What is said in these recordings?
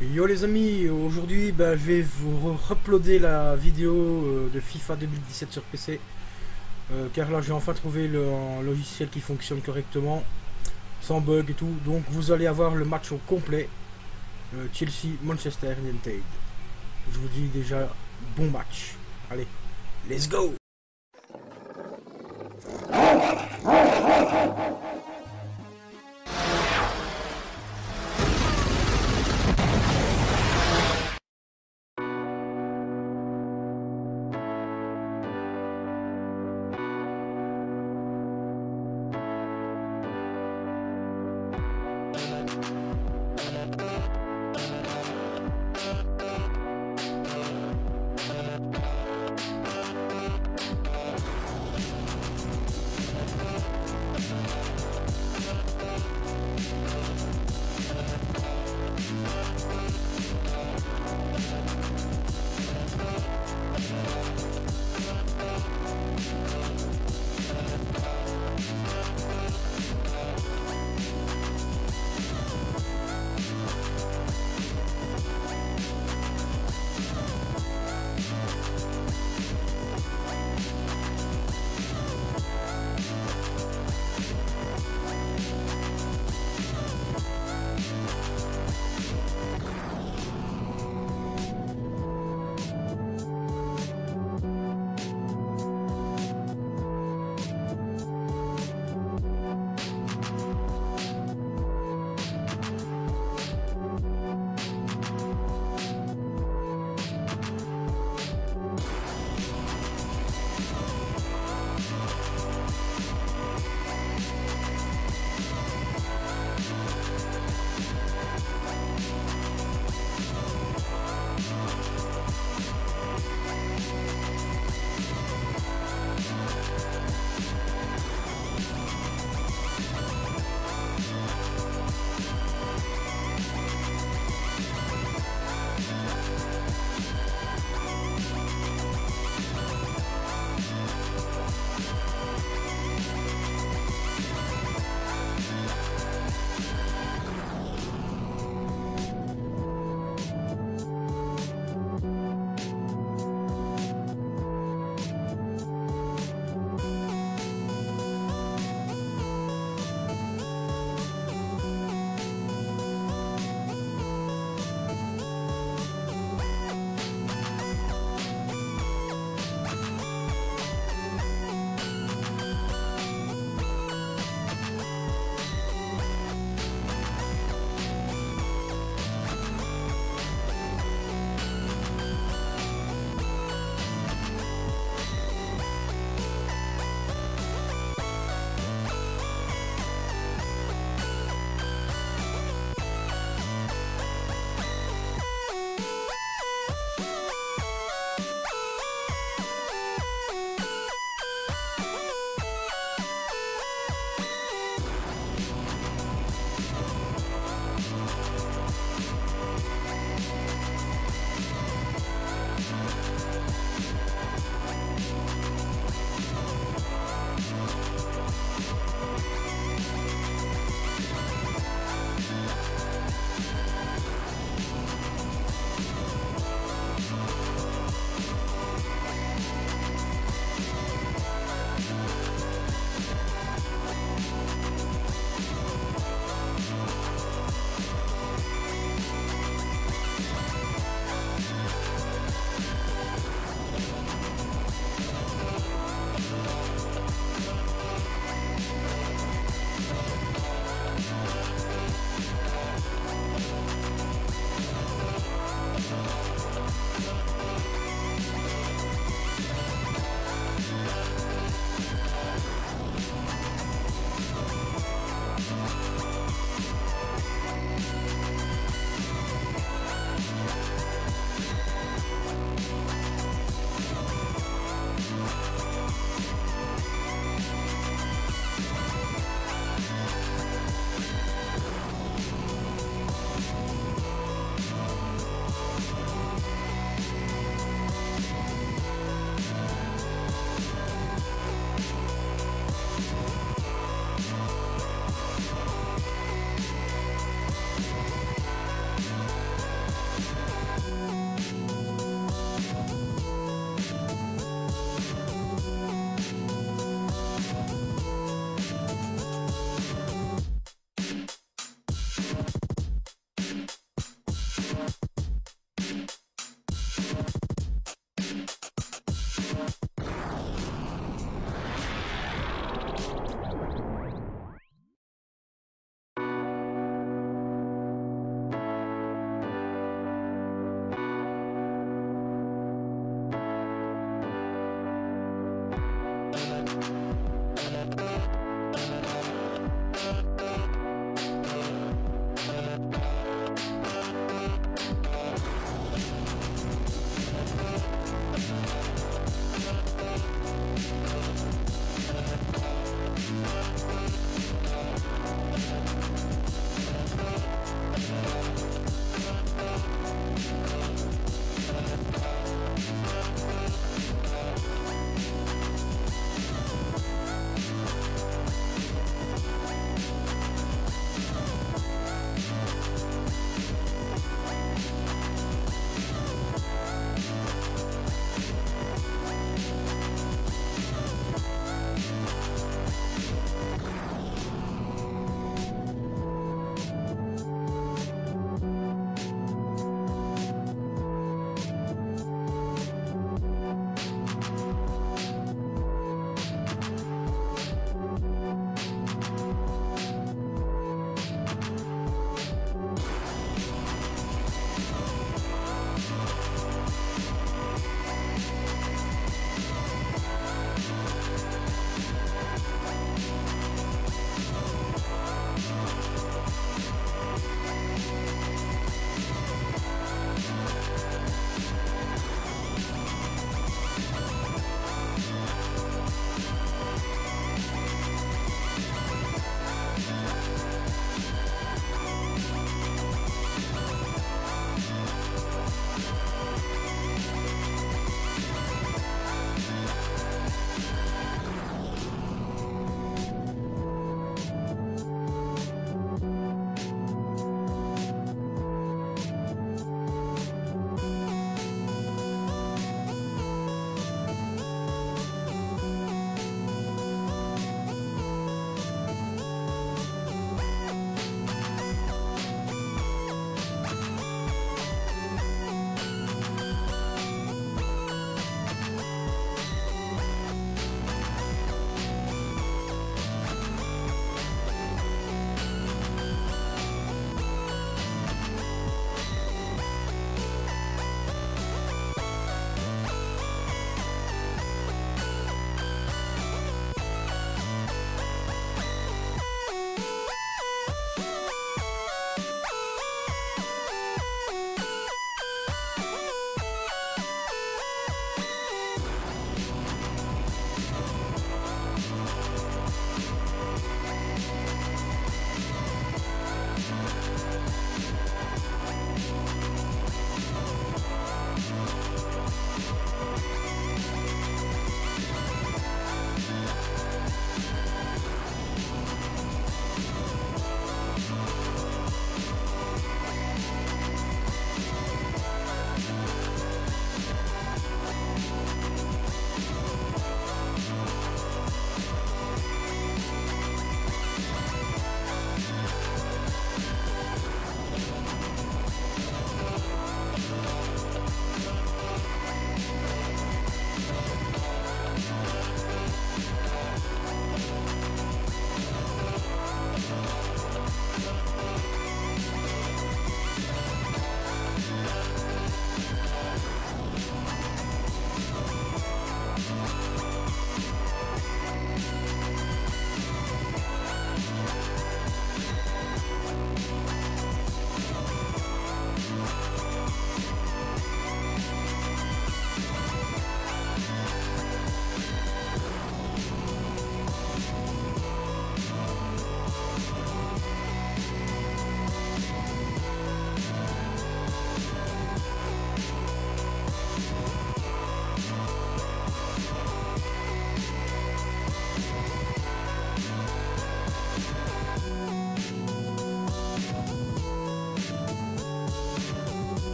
Yo les amis, aujourd'hui bah, je vais vous uploader la vidéo euh, de FIFA 2017 sur PC euh, car là j'ai enfin trouvé le un logiciel qui fonctionne correctement sans bug et tout. Donc vous allez avoir le match au complet euh, Chelsea-Manchester United. Je vous dis déjà bon match. Allez let's go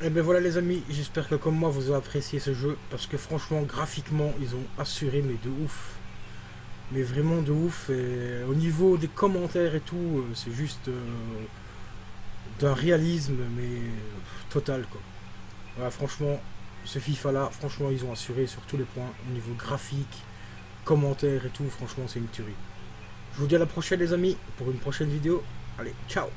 Et eh ben voilà les amis, j'espère que comme moi vous avez apprécié ce jeu parce que franchement graphiquement ils ont assuré mais de ouf. Mais vraiment de ouf et au niveau des commentaires et tout, euh, c'est juste euh, d'un réalisme mais total quoi. Voilà franchement ce FIFA là, franchement ils ont assuré sur tous les points au niveau graphique, commentaires et tout, franchement c'est une tuerie. Je vous dis à la prochaine les amis pour une prochaine vidéo. Allez, ciao